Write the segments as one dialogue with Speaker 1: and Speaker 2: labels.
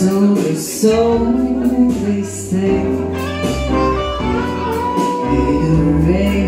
Speaker 1: so they, so they say. It.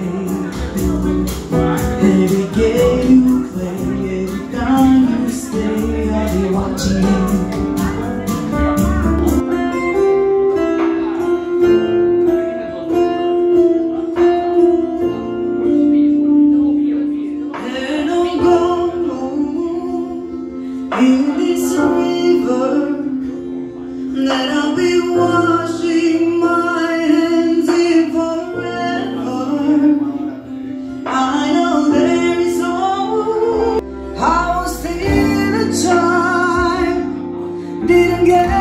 Speaker 1: baby. 힘든 게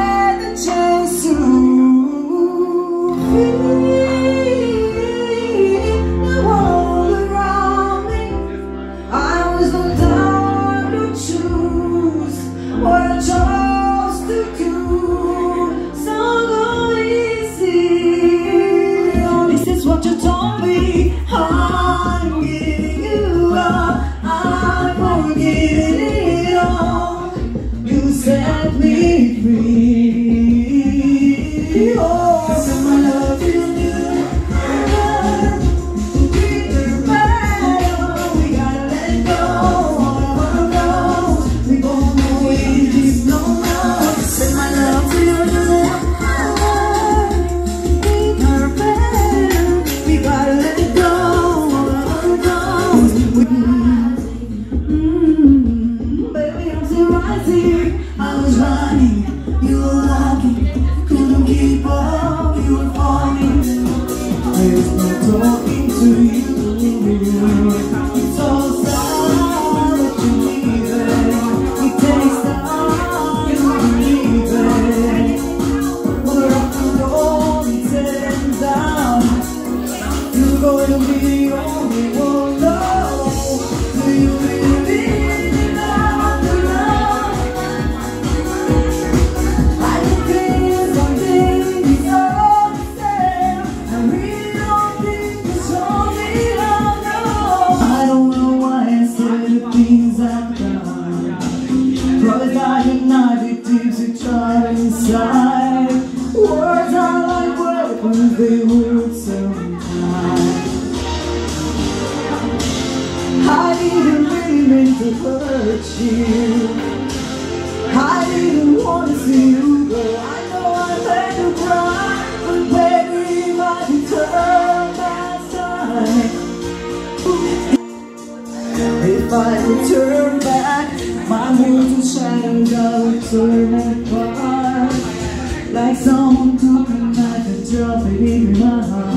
Speaker 1: You were lucky. couldn't keep up, you were falling There's no talking to you die Words are like weapons, they would sometimes. I didn't really mean to hurt you I didn't want to see you go I know I you But baby, if I could turn back time If I could turn back My wounds would shine down, turn back song talking about the trouble in my heart.